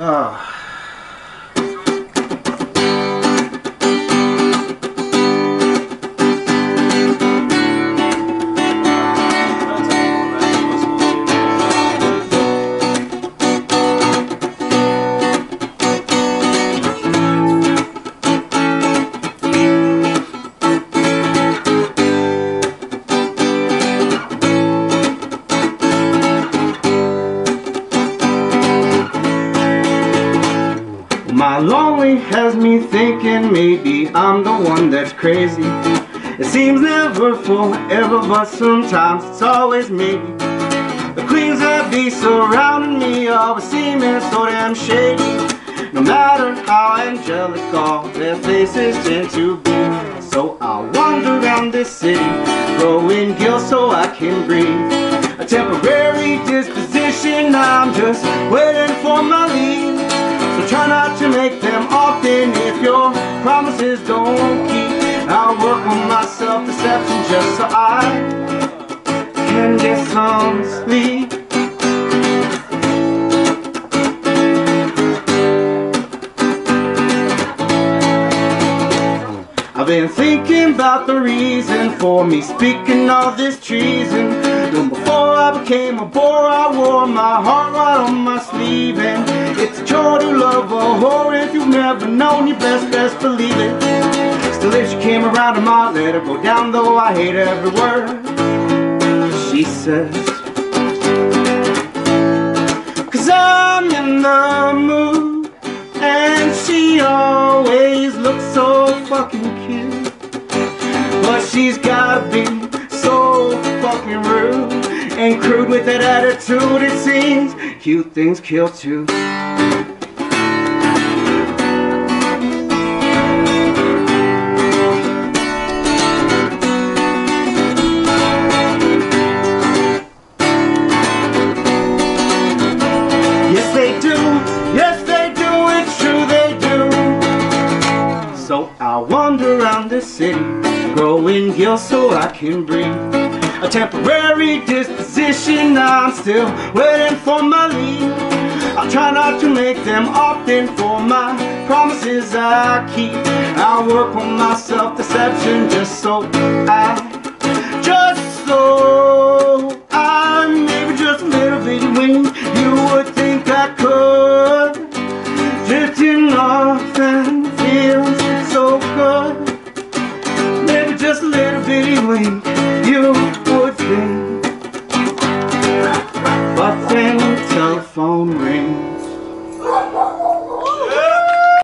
Oh. My lonely has me thinking maybe I'm the one that's crazy. It seems never forever, but sometimes it's always me. The queens that be surrounding me always seeming so damn shady. No matter how angelic all their faces tend to be. So I wander around this city, growing guilt so I can breathe. A temporary disposition, I'm just waiting for my leave. So try not make them often if your promises don't keep. I'll work on my self-deception just so I can get some sleep. I've been thinking about the reason for me speaking all this treason. Before I became a bore, I wore my heart right on my sleeve. And it's a chore to love a never known, you best, best believe it. Still, if she came around, might let her go down, though I hate every word she says. Cause I'm in the mood, and she always looks so fucking cute. But she's gotta be so fucking rude and crude with that attitude. It seems cute things kill too. They do. Yes, they do. It's true, they do. So I wander around the city, growing guilt so I can breathe. A temporary disposition, I'm still waiting for my leave. I'll try not to make them often for my promises I keep. I'll work on my self-deception just so I, Touching often feels so good. Maybe just a little bitty wink you would think. But then the telephone rings.